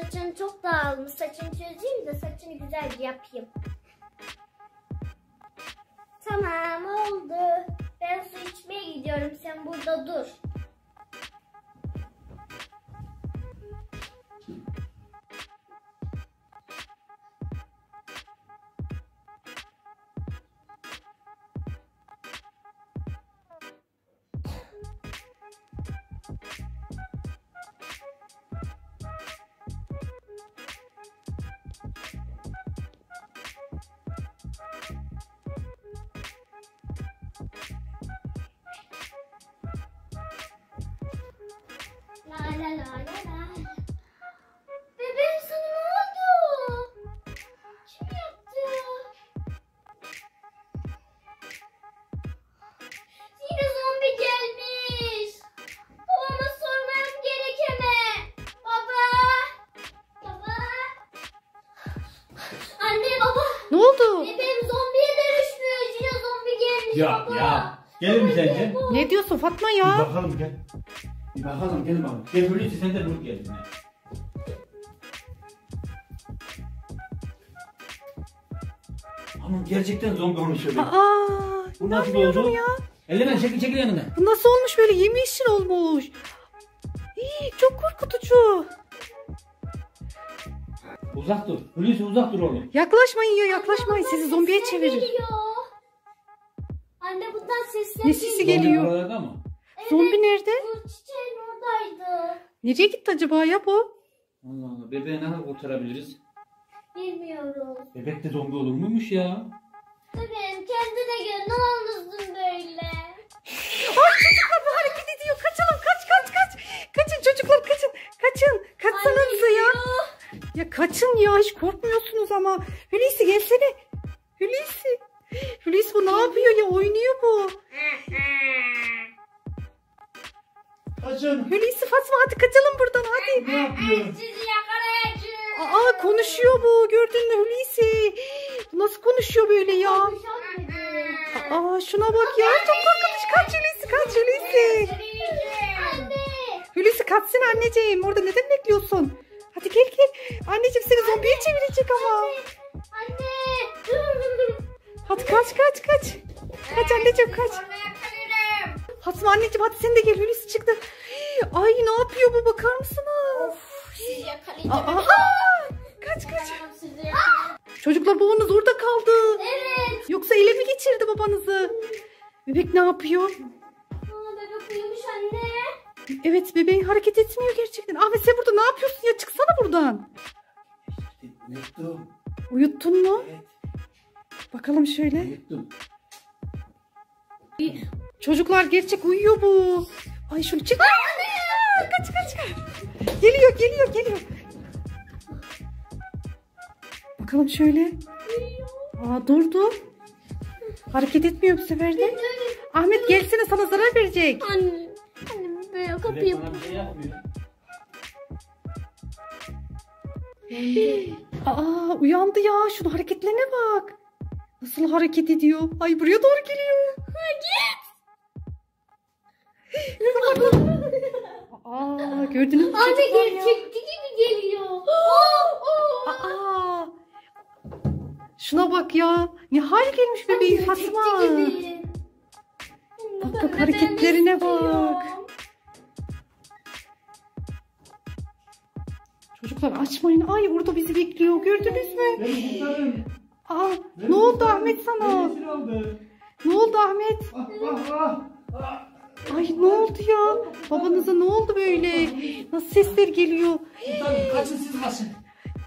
saçın çok dağılmış. Saçını çözeyim de saçını güzelce yapayım. Tamam oldu. Ben su içmeye gidiyorum. Sen burada dur. La la la la la. Bebeğim sana ne oldu? Kim yaptı? Yine zombi gelmiş. Babama sormam gerekeme. Baba. Baba. Anne baba. Ne oldu? Bebeğim zombiye dönüşmüş. Yine zombi gelmiş Ya baba. ya. Gelir mi sence? Ne diyorsun Fatma Bir ya? bakalım gel. Bakalım gel bakalım. Gel Hulusi sen de dur gel. yine. Hanım gerçekten zombi olmuş öyle. Aa, Bu nasıl oldu? ya. Elleme çekil çekil yanına. Bu nasıl olmuş böyle yemyeşil olmuş. İyi, çok korkutucu. Uzak dur. Hulusi uzak dur oğlum. Yaklaşmayın ya yaklaşmayın sizi zombiye Sesler çevirir. geliyor. Anne bundan sesler Ne sesi Zombi geliyor? buralarda mı? Zombi nerede? Bu oradaydı. Nereye gitti acaba ya bu? Allah Allah. Bebeği nasıl kurtarabiliriz? Bilmiyorum. Bebek de zombi olur muymuş ya? Bebeğim kendine gel ne olmuşsun böyle? Ay çocuklar bu hareket ediyor. Kaçalım kaç kaç kaç. Kaçın çocuklar kaçın. Kaçın. Kaçsanıza ya. Ya kaçın ya hiç korkmuyorsunuz ama. Hulusi gelsene. Hulusi. Hulusi bu ne yapıyor ya oynuyor bu. Kaçın. Hulusi Fatma hadi kaçalım buradan hadi. Ne yapıyor? Sizi yakalayacağım. Aa konuşuyor bu gördün mü Hulusi? Bu nasıl konuşuyor böyle ya? Aa şuna bak ya çok korkunç kaç Hulusi kaç Hulusi. Hulusi kaçsın anneciğim orada neden bekliyorsun? Hadi gel gel. Anneciğim seni zombiye çevirecek ama. Anne. Hadi kaç kaç kaç. Kaç anneciğim kaç. Fatma anneciğim hadi sen de gel Hulusi çıktı. Ay ne yapıyor bu bakar mısınız? Sizi Aa, yakalayacağım. aa, kaç kaç. Sizi Çocuklar babanız orada kaldı. Evet. Yoksa ele mi geçirdi babanızı? Bebek ne yapıyor? Aa, bebek uyumuş anne. Evet bebeğin hareket etmiyor gerçekten. Ahmet sen burada ne yapıyorsun ya? Çıksana buradan. Uyuttum. Uyuttun mu? Evet. Bakalım şöyle. Uyuttum. Çocuklar gerçek uyuyor bu. Ay şunu çık. Aa, kaç kaç kaç. Geliyor geliyor geliyor. Bakalım şöyle. Aa durdu. Hareket etmiyor bu sefer de. Ahmet gelsene sana zarar verecek. Anne. Anne böyle kapıyı şey. Aa uyandı ya. Şunu hareketlerine bak. Nasıl hareket ediyor? Ay buraya doğru geliyor. Aa gördünüz mü Anne çocuklar ya? gerçekçi gibi geliyor. Aa. Şuna bak ya. Ne hal gelmiş bebeğin Fatma. Bak bak hareketlerine bak. Çocuklar açmayın. Ay orada bizi bekliyor. Gördünüz mü? Aa ne oldu Ahmet sana? Ne oldu Ahmet? Ah ah ah. Ay ne oldu ya? Babanıza ne oldu böyle? Nasıl sesler geliyor? Kurtarın. Kaçın siz kaçın.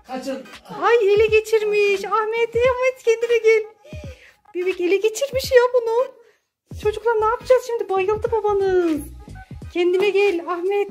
Kaçın. Ay ele geçirmiş. Ahmet, Ahmet kendine gel. Bebek ele geçirmiş ya bunu. Çocuklar ne yapacağız şimdi? Bayıldı babanız. Kendine gel Ahmet.